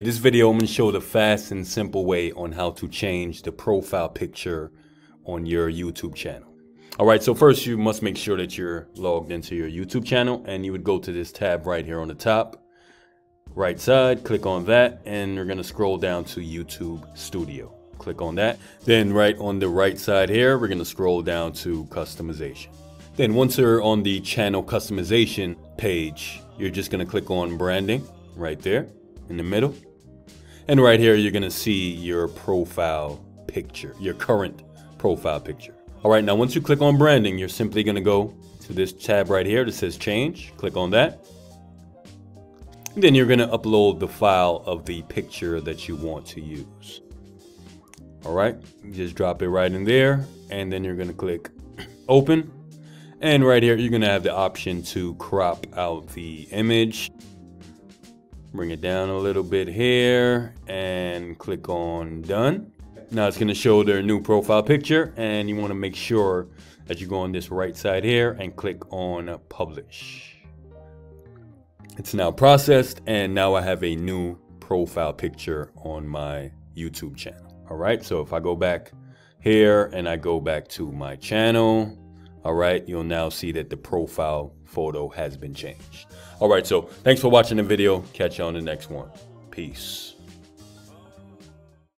This video, I'm going to show the fast and simple way on how to change the profile picture on your YouTube channel. All right, so first you must make sure that you're logged into your YouTube channel and you would go to this tab right here on the top, right side, click on that, and you're going to scroll down to YouTube Studio. Click on that. Then right on the right side here, we're going to scroll down to customization. Then once you're on the channel customization page, you're just going to click on branding right there in the middle. And right here, you're gonna see your profile picture, your current profile picture. All right, now once you click on branding, you're simply gonna go to this tab right here that says change. Click on that. And then you're gonna upload the file of the picture that you want to use. All right, just drop it right in there. And then you're gonna click open. And right here, you're gonna have the option to crop out the image Bring it down a little bit here and click on done. Now it's going to show their new profile picture and you want to make sure that you go on this right side here and click on publish. It's now processed and now I have a new profile picture on my YouTube channel. All right, so if I go back here and I go back to my channel, all right, you'll now see that the profile photo has been changed. All right, so thanks for watching the video. Catch you on the next one. Peace.